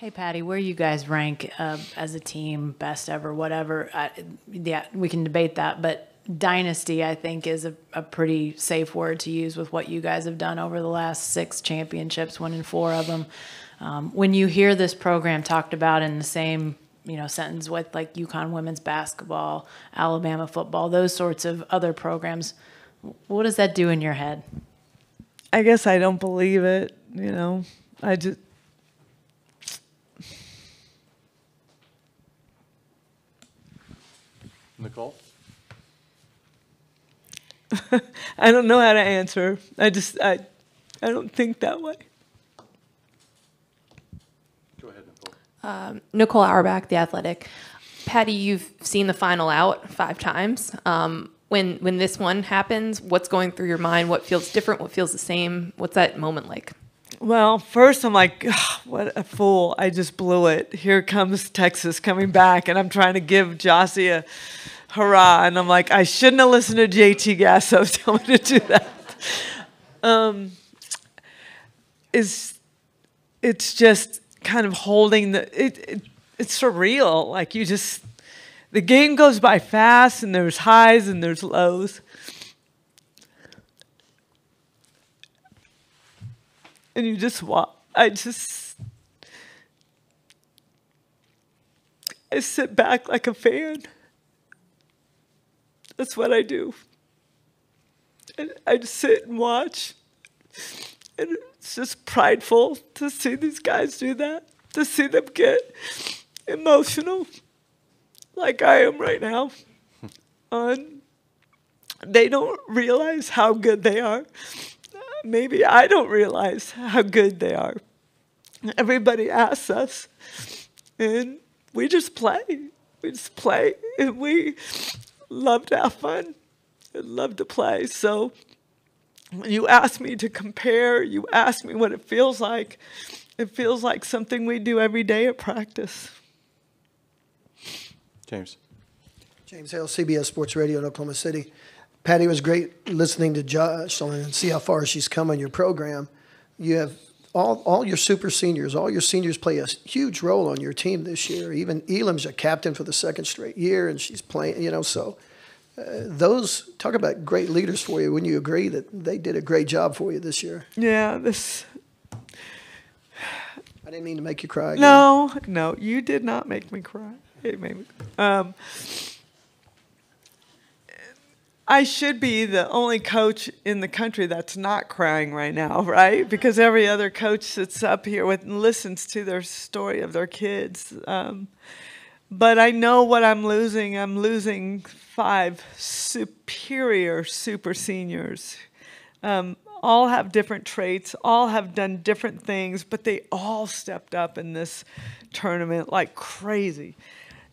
Hey, Patty, where you guys rank uh, as a team, best ever, whatever? I, yeah, we can debate that, but dynasty, I think, is a, a pretty safe word to use with what you guys have done over the last six championships, winning four of them. Um, when you hear this program talked about in the same you know sentence with like UConn women's basketball, Alabama football, those sorts of other programs, what does that do in your head? I guess I don't believe it. You know, I just Nicole? I don't know how to answer. I just I I don't think that way. Go ahead, Nicole. Um, Nicole Auerbach, The Athletic. Patty, you've seen the final out five times. Um, when when this one happens, what's going through your mind? What feels different? What feels the same? What's that moment like? Well, first I'm like, what a fool! I just blew it. Here comes Texas coming back, and I'm trying to give Jossie a hurrah, and I'm like, I shouldn't have listened to JT Gasso tell me to do that. Um, is it's just kind of holding the it, it it's surreal. Like you just the game goes by fast, and there's highs and there's lows. And you just walk. I just, I sit back like a fan. That's what I do. And I just sit and watch. And it's just prideful to see these guys do that, to see them get emotional like I am right now. And they don't realize how good they are maybe I don't realize how good they are. Everybody asks us, and we just play. We just play, and we love to have fun and love to play. So when you ask me to compare, you ask me what it feels like, it feels like something we do every day at practice. James. James Hale, CBS Sports Radio in Oklahoma City. Patty, was great listening to Josh and see how far she's come on your program. You have all, all your super seniors, all your seniors play a huge role on your team this year. Even Elam's a captain for the second straight year, and she's playing, you know, so uh, those talk about great leaders for you. Wouldn't you agree that they did a great job for you this year? Yeah, this. I didn't mean to make you cry. Again. No, no, you did not make me cry. It made me. Um, I should be the only coach in the country that's not crying right now, right? Because every other coach sits up here with and listens to their story of their kids. Um, but I know what I'm losing. I'm losing five superior super seniors. Um, all have different traits, all have done different things, but they all stepped up in this tournament like crazy.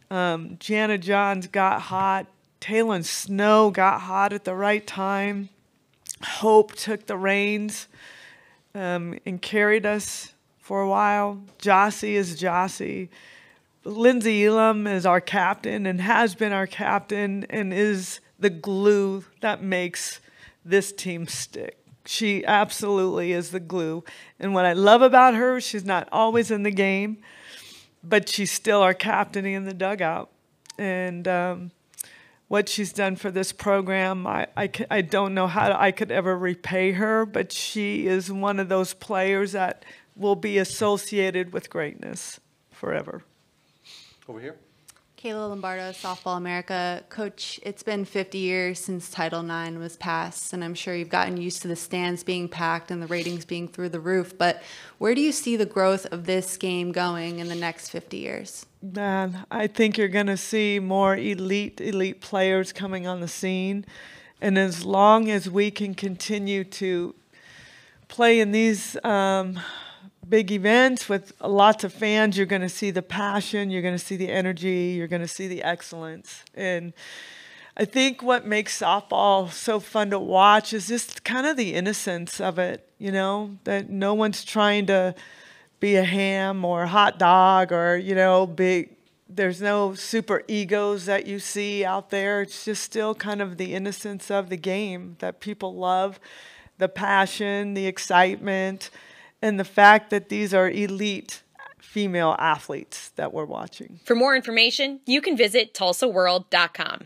Um, Jana Johns got hot. Taylon Snow got hot at the right time. Hope took the reins um, and carried us for a while. Jossie is Jossie. Lynnsey Elam is our captain and has been our captain and is the glue that makes this team stick. She absolutely is the glue. And what I love about her, she's not always in the game, but she's still our captain in the dugout. And um, what she's done for this program. I, I, I don't know how I could ever repay her, but she is one of those players that will be associated with greatness forever. Over here. Kayla Lombardo, Softball America. Coach, it's been 50 years since Title IX was passed, and I'm sure you've gotten used to the stands being packed and the ratings being through the roof. But where do you see the growth of this game going in the next 50 years? Man, I think you're going to see more elite, elite players coming on the scene. And as long as we can continue to play in these um, big events with lots of fans, you're going to see the passion, you're going to see the energy, you're going to see the excellence. And I think what makes softball so fun to watch is just kind of the innocence of it, you know, that no one's trying to be a ham or a hot dog or, you know, big. There's no super egos that you see out there. It's just still kind of the innocence of the game that people love, the passion, the excitement and the fact that these are elite female athletes that we're watching. For more information, you can visit tulsaworld.com.